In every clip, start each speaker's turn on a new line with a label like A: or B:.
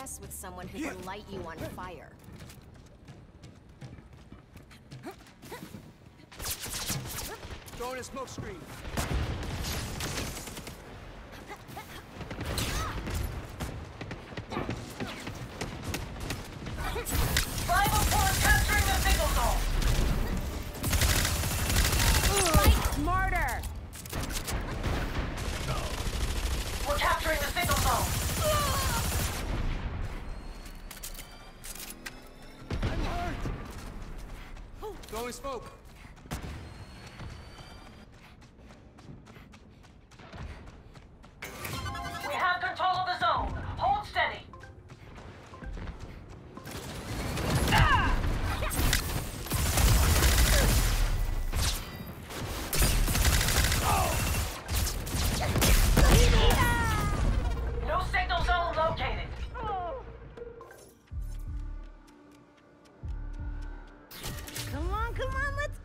A: mess with someone who can light you on fire.
B: Throwing a smoke screen. Throwing smoke.
A: Mom, let's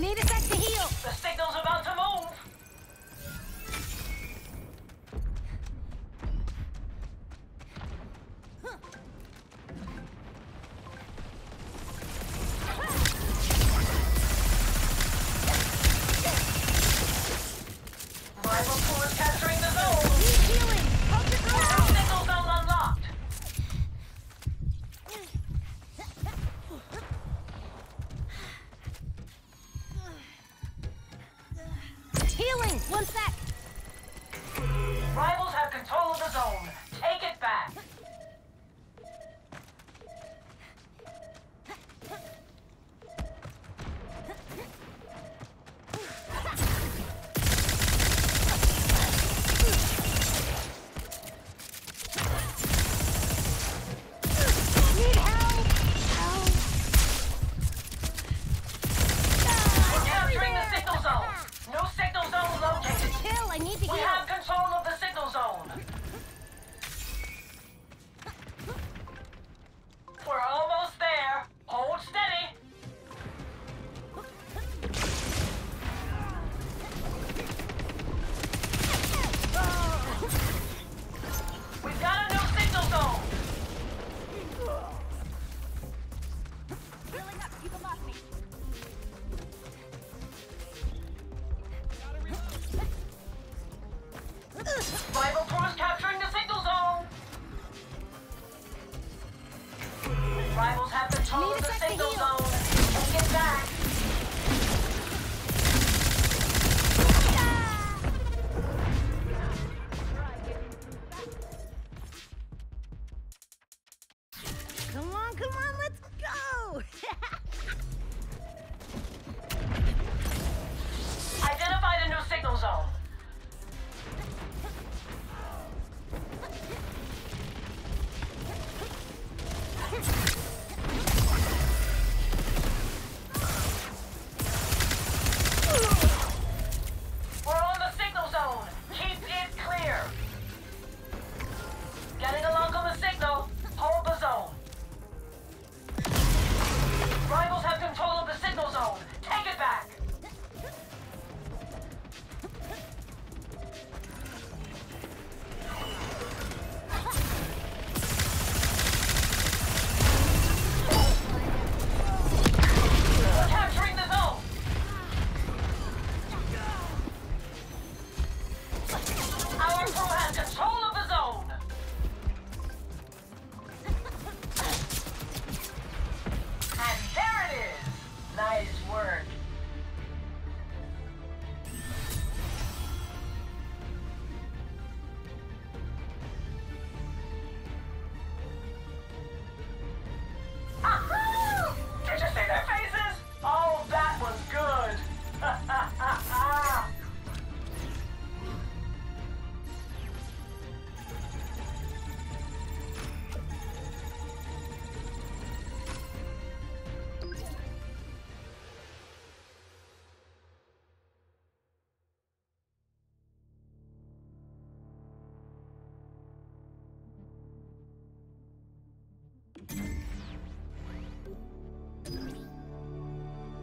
A: Need a sexy